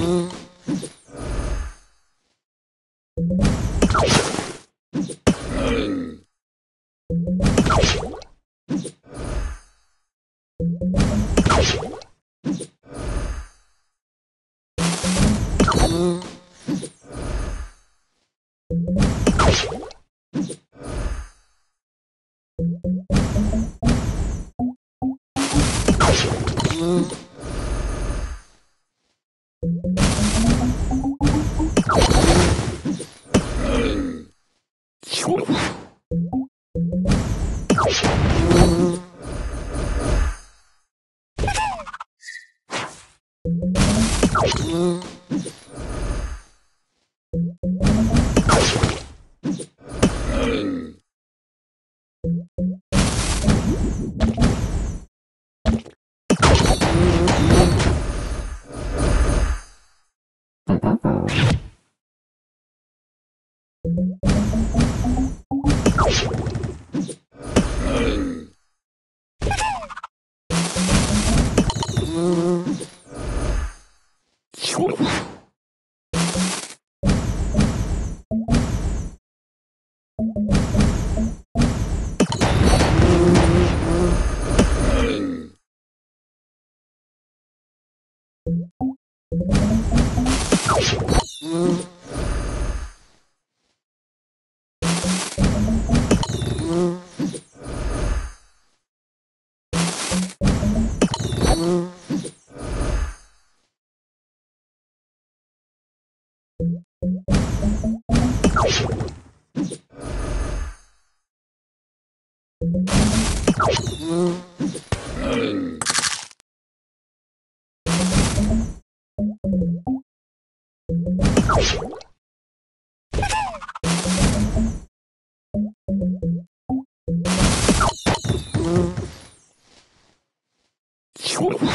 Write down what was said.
Mm-hmm. Mm-hmm. Ooh. You いくよ。